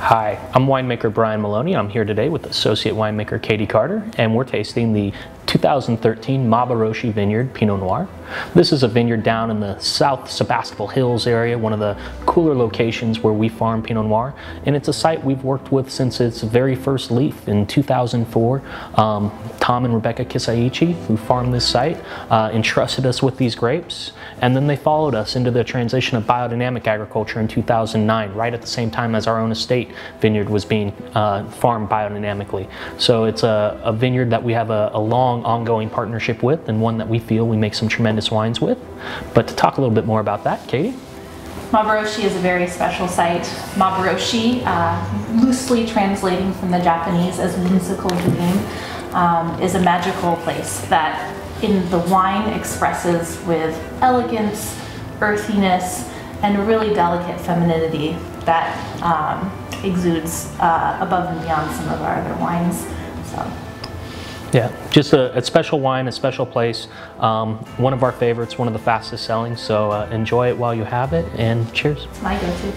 Hi, I'm winemaker Brian Maloney. I'm here today with associate winemaker Katie Carter, and we're tasting the 2013 Maboroshi Vineyard Pinot Noir. This is a vineyard down in the South Sebastopol Hills area, one of the cooler locations where we farm Pinot Noir, and it's a site we've worked with since its very first leaf in 2004. Um, Tom and Rebecca Kisaichi, who farmed this site, uh, entrusted us with these grapes, and then they followed us into the transition of biodynamic agriculture in 2009, right at the same time as our own estate vineyard was being uh, farmed biodynamically. So it's a, a vineyard that we have a, a long ongoing partnership with and one that we feel we make some tremendous wines with. But to talk a little bit more about that, Katie? Maboroshi is a very special site. Maboroshi, uh, loosely translating from the Japanese as whimsical dream, um, is a magical place that in the wine expresses with elegance, earthiness, and really delicate femininity that um, exudes uh, above and beyond some of our other wines. So. Yeah, just a, a, special wine, a special place. Um, one of our favorites, one of the fastest selling. So uh, enjoy it while you have it, and cheers. My go-to.